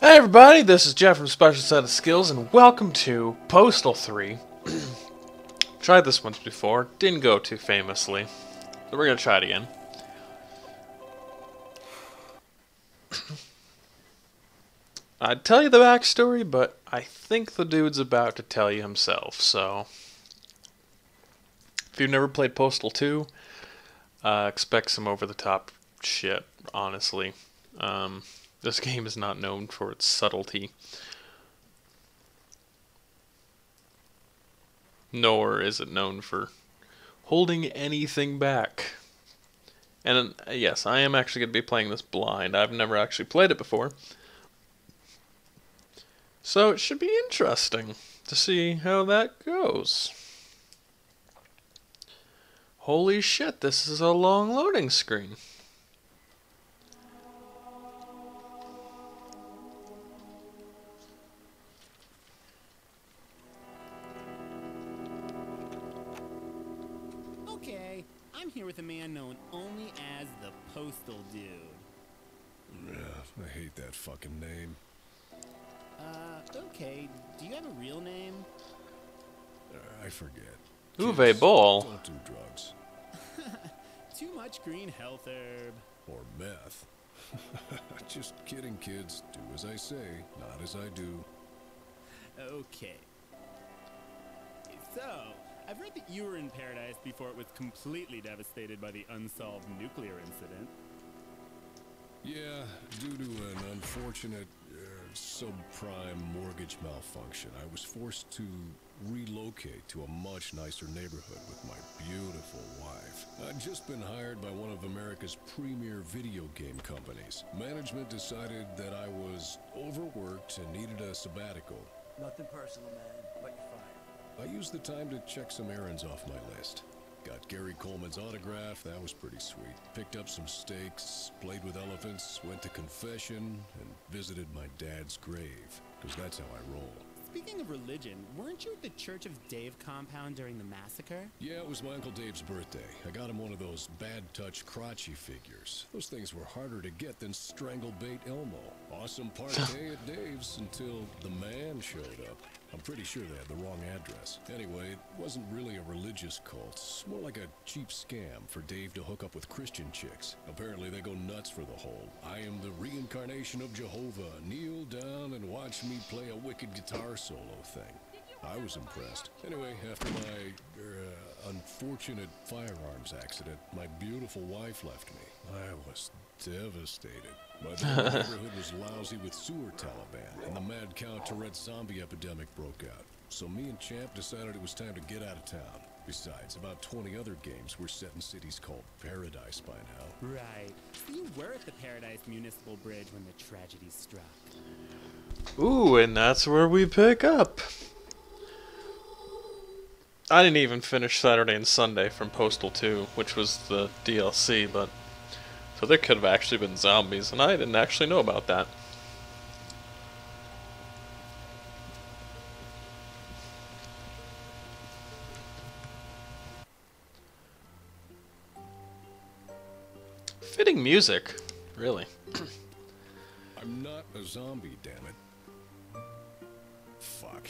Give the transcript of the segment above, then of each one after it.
Hey everybody, this is Jeff from Special Set of Skills, and welcome to Postal 3. Tried this once before, didn't go too famously, so we're gonna try it again. I'd tell you the backstory, but I think the dude's about to tell you himself, so... If you've never played Postal 2, uh, expect some over-the-top shit, honestly. Um, this game is not known for its subtlety. Nor is it known for holding anything back. And uh, yes, I am actually going to be playing this blind. I've never actually played it before. So it should be interesting to see how that goes. Holy shit, this is a long loading screen. I hate that fucking name. Uh, okay, do you have a real name? Uh, I forget. Uwe Kids, Boll. Don't do drugs. Too much green health herb. Or meth. Just kidding, kids. Do as I say, not as I do. Okay. So, I've read that you were in paradise before it was completely devastated by the unsolved nuclear incident. Yeah, due to an unfortunate uh, subprime mortgage malfunction, I was forced to relocate to a much nicer neighborhood with my beautiful wife. I'd just been hired by one of America's premier video game companies. Management decided that I was overworked and needed a sabbatical. Nothing personal, man, but you're fine. I used the time to check some errands off my list. Got Gary Coleman's autograph, that was pretty sweet. Picked up some steaks, played with elephants, went to confession, and visited my dad's grave. Because that's how I roll. Speaking of religion, weren't you at the Church of Dave compound during the massacre? Yeah, it was my Uncle Dave's birthday. I got him one of those bad touch Krotchy figures. Those things were harder to get than strangle bait Elmo. Awesome party at Dave's until the man showed up. I'm pretty sure they had the wrong address. Anyway, it wasn't really a religious cult. It's more like a cheap scam for Dave to hook up with Christian chicks. Apparently they go nuts for the whole I am the reincarnation of Jehovah. Kneel down and watch me play a wicked guitar solo thing. I was impressed. Anyway, after my uh, unfortunate firearms accident, my beautiful wife left me. I was devastated. My neighborhood was lousy with sewer Taliban, and the mad cow Tourette zombie epidemic broke out. So me and Champ decided it was time to get out of town. Besides, about 20 other games were set in cities called Paradise by now. Right. So you were at the Paradise Municipal Bridge when the tragedy struck. Ooh, and that's where we pick up. I didn't even finish Saturday and Sunday from Postal 2, which was the DLC, but. So there could have actually been zombies, and I didn't actually know about that. Fitting music, really. I'm not a zombie, damn it. Fuck.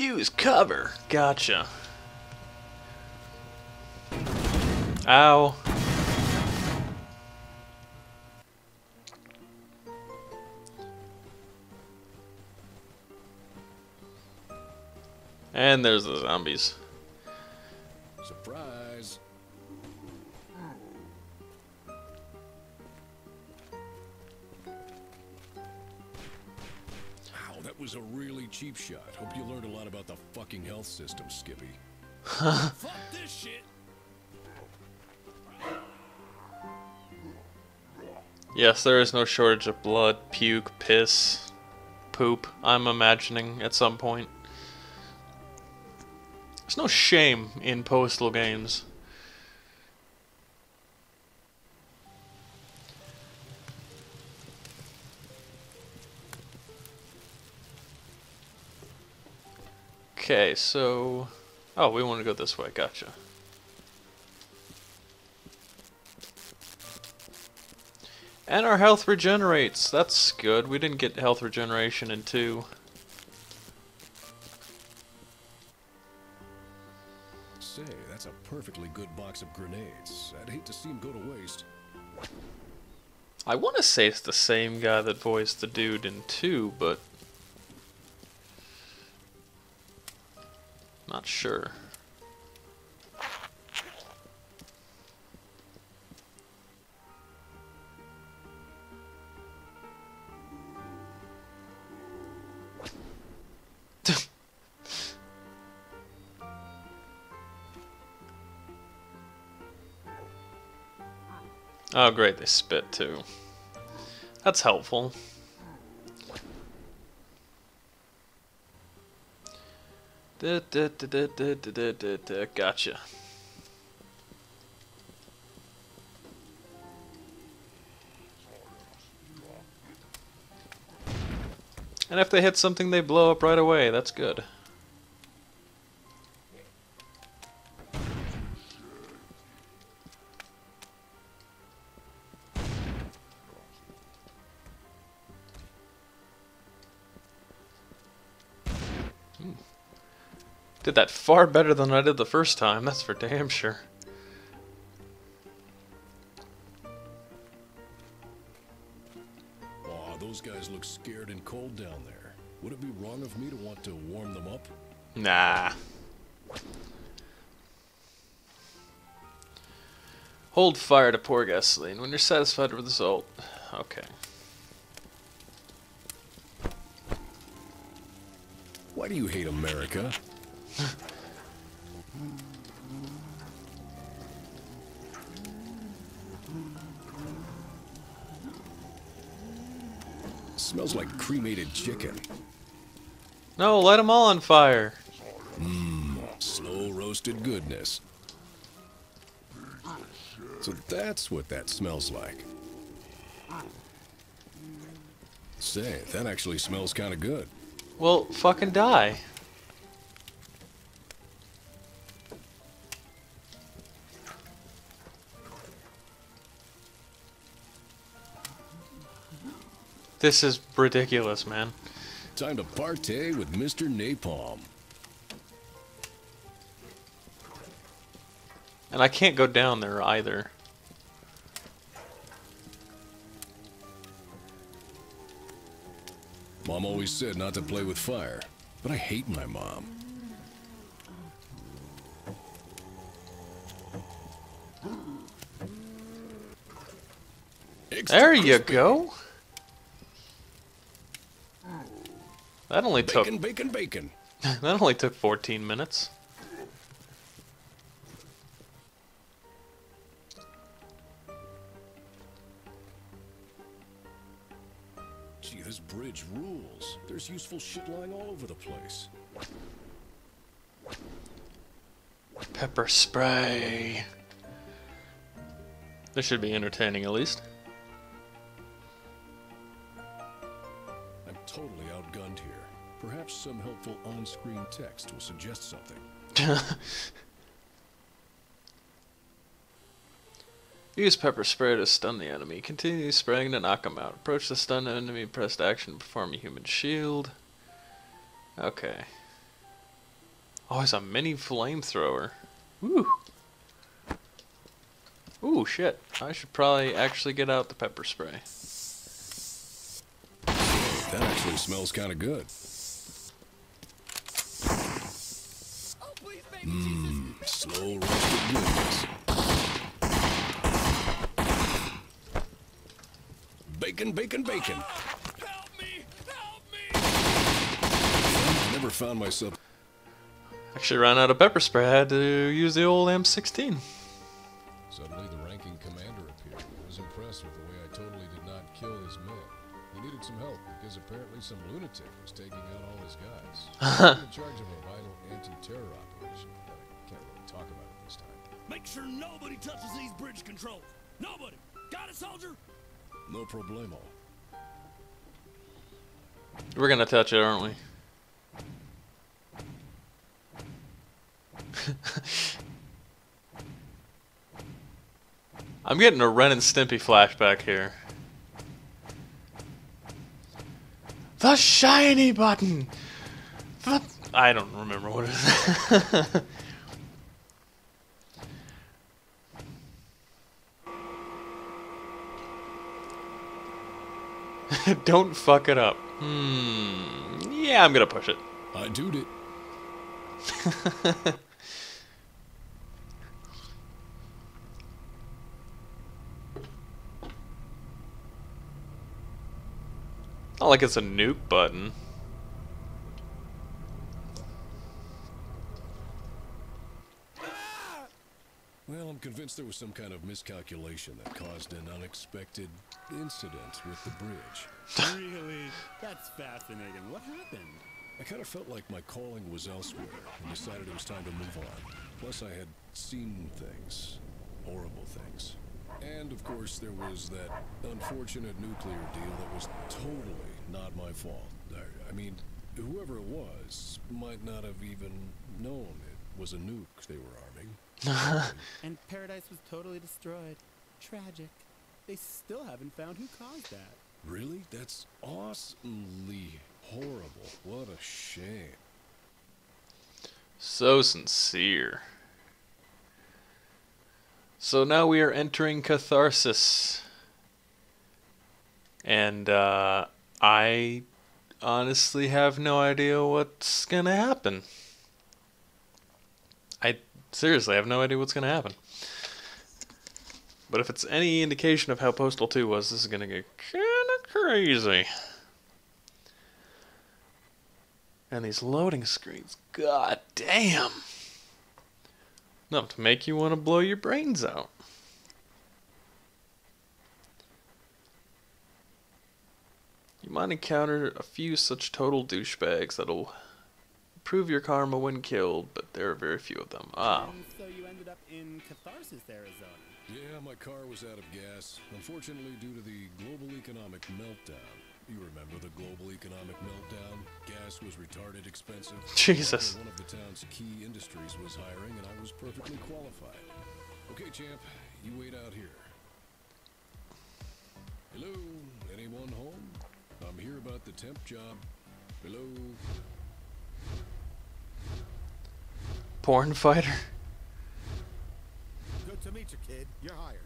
Use cover. Gotcha. Ow. And there's the zombies. Was a really cheap shot. Hope you learned a lot about the fucking health system, Skippy. Fuck this shit! Yes, there is no shortage of blood, puke, piss, poop, I'm imagining at some point. There's no shame in postal games. Okay, so... Oh, we want to go this way, gotcha. And our health regenerates. That's good. We didn't get health regeneration in 2. Say, that's a perfectly good box of grenades. I'd hate to see them go to waste. I want to say it's the same guy that voiced the dude in 2, but Not sure. oh great, they spit too. That's helpful. Gotcha. And if they hit something, they blow up right away. That's good. Did that far better than I did the first time, that's for damn sure. Aw, those guys look scared and cold down there. Would it be wrong of me to want to warm them up? Nah. Hold fire to pour gasoline when you're satisfied with the result. Okay. Why do you hate America? Smells like cremated chicken. No, light them all on fire. Mmm, slow roasted goodness. So that's what that smells like. Say, that actually smells kind of good. Well, fucking die. This is ridiculous, man. Time to partay with Mr. Napalm. And I can't go down there either. Mom always said not to play with fire, but I hate my mom. Extra There you crispy. go. That only took Bacon, bacon, bacon. that only took 14 minutes. Gee, this bridge rules. There's useful shit lying all over the place. Pepper spray. This should be entertaining at least. Here. Perhaps some helpful on-screen text will suggest something. Use pepper spray to stun the enemy. Continue spraying to knock him out. Approach the stunned enemy, press action to perform a human shield. Okay. Oh, it's a mini flamethrower. Woo! Ooh, shit. I should probably actually get out the pepper spray. That actually smells kind of good. Mmm, slow roasted goodness. Bacon, bacon, bacon. Ah, help me! Help me! I never found myself. Actually ran out of pepper spray. I had to use the old M16. Suddenly, the needed some help because apparently some lunatic was taking out all his guys. I'm in charge of a vital anti-terror operation, but I can't really talk about it this time. Make sure nobody touches these bridge controls. Nobody. Got it, soldier? No problemo. We're gonna touch it, aren't we? I'm getting a Ren and Stimpy flashback here. The shiny button! The... I don't remember what it is. don't fuck it up. Hmm. Yeah, I'm gonna push it. I doed it. Not like it's a nuke button. Well, I'm convinced there was some kind of miscalculation that caused an unexpected incident with the bridge. really? That's fascinating. What happened? I kind of felt like my calling was elsewhere and decided it was time to move on. Plus, I had seen things. Horrible things. And, of course, there was that unfortunate nuclear deal that was totally not my fault. I, I mean, whoever it was might not have even known it was a nuke they were arming. And Paradise was totally destroyed. Tragic. They still haven't found who caused that. Really? That's awesomely horrible. What a shame. So sincere. So now we are entering catharsis. And uh, I honestly have no idea what's gonna happen. I seriously have no idea what's gonna happen. But if it's any indication of how Postal 2 was, this is gonna get kinda crazy. And these loading screens, god damn. Enough to make you want to blow your brains out. You might encounter a few such total douchebags that'll prove your karma when killed, but there are very few of them. Ah. And so you ended up in Catharsis, Arizona. Yeah, my car was out of gas, unfortunately due to the global economic meltdown. You remember the global economic meltdown? Gas was retarded expensive. Jesus. One of the town's key industries was hiring, and I was perfectly qualified. Okay, champ, you wait out here. Hello, anyone home? I'm here about the temp job. Hello? Porn fighter? Good to meet you, kid. You're hired.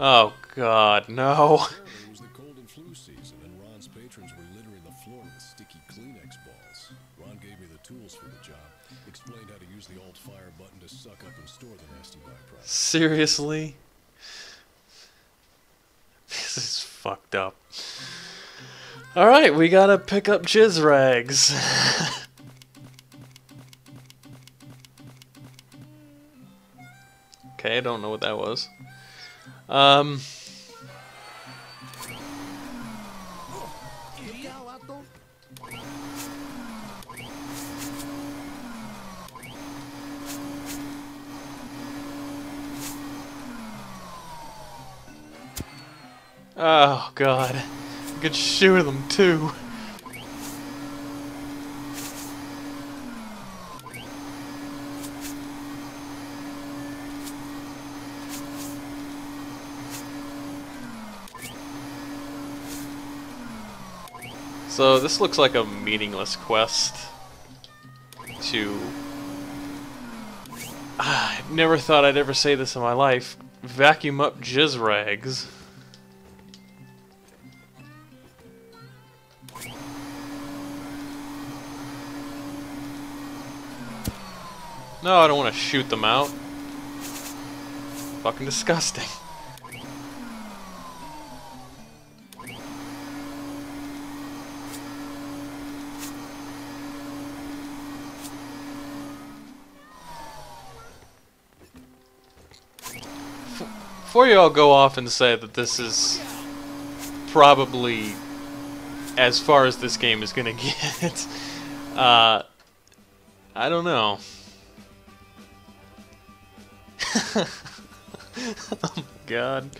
Oh god, no. It was the cold and flu season, and Ron's patrons were littering the floor with sticky Kleenex balls. Ron gave me the tools for the job, explained how to use the alt-fire button to suck up and store the nasty byproduct. Seriously? This is fucked up. Alright, we gotta pick up jizz rags. okay, I don't know what that was. Um. Oh god. I could shoot them too. So this looks like a meaningless quest to... Ah, I never thought I'd ever say this in my life. Vacuum up jizz rags. No, I don't want to shoot them out. Fucking disgusting. Before you all go off and say that this is probably as far as this game is gonna get, uh, I don't know. oh my god.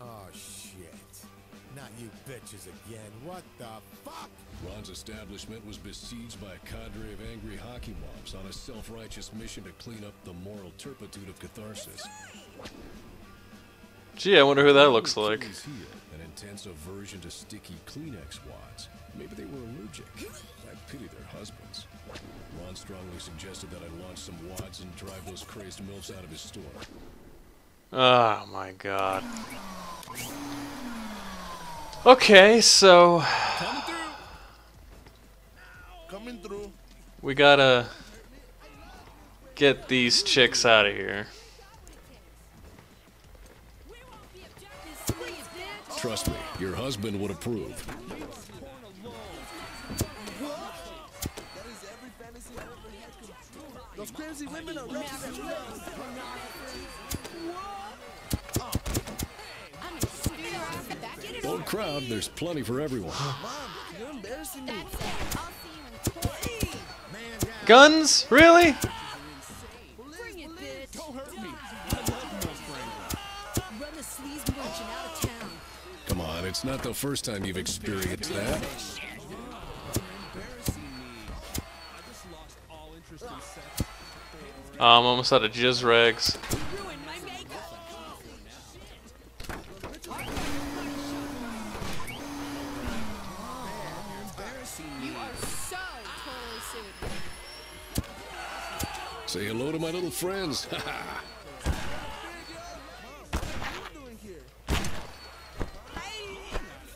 Oh, shit. Not you bitches again. What the fuck? Ron's establishment was besieged by a cadre of angry hockey mobs on a self-righteous mission to clean up the moral turpitude of catharsis. Gee, I wonder who that looks like. Achilles heel, an intense aversion to sticky Kleenex wads. Maybe they were allergic. I pity their husbands. Ron strongly suggested that I launch some wads and drive those crazed milfs out of his store. Oh my god. Okay, so Coming through. we gotta get these chicks out of here. Trust me, your husband would approve. Those crazy women are wrecking. Old crowd, there's plenty for everyone. You're embarrassing me. Guns? Really? It's not the first time you've experienced that. Oh, I'm almost out of jizz rags. Ruin my makeup. You are so totally suited. Say hello to my little friends.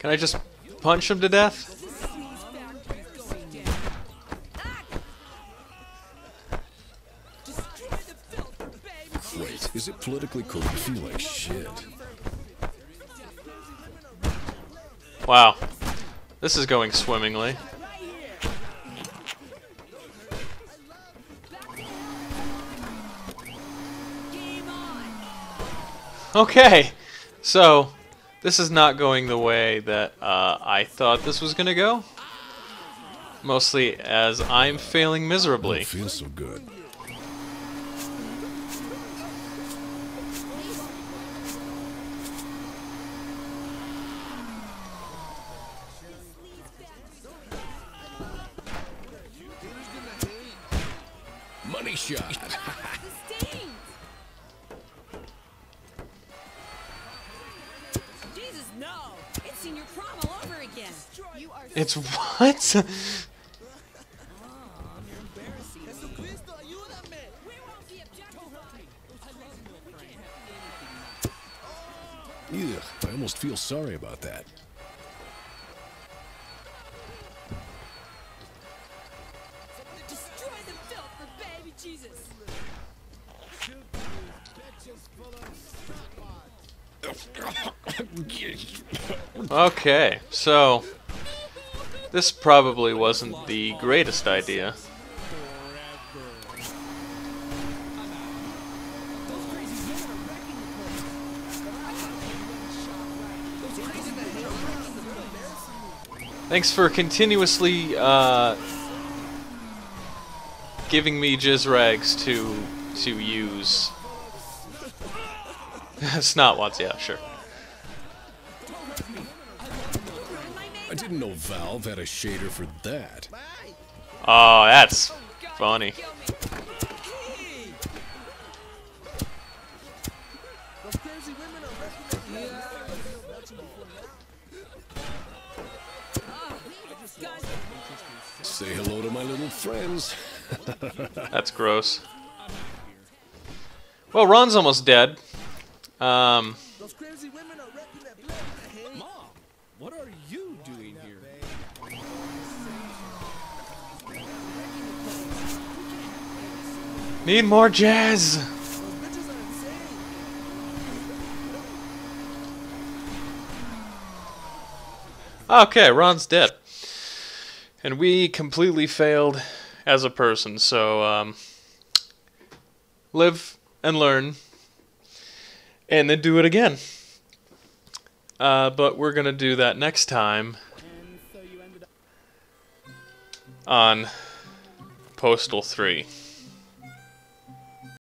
Can I just punch him to death? Wait, is it politically correct to feel like shit? Wow. This is going swimmingly. Okay, so this is not going the way that uh, I thought this was gonna go. Mostly as I'm failing miserably. It feels so good. Money shot. It's what? Jesucristo, ayúdame. We won't be objectified. Ugh, I almost feel sorry about that. Destroy the filth for baby Jesus. Okay, so this probably wasn't the greatest idea. Thanks for continuously uh, giving me jizz rags to to use. Snotwads, yeah, sure. Didn't know Valve had a shader for that. Oh, that's funny. Those crazy women are wrecking that place. Say hello to my little friends. That's gross. Well, Ron's almost dead. Um, Those crazy women are wrecking that place. Hey, Mom, what are you doing here? Need more jazz. Okay, Ron's dead. And we completely failed as a person, so um, live and learn, and then do it again. Uh, but we're gonna do that next time on Postal 3.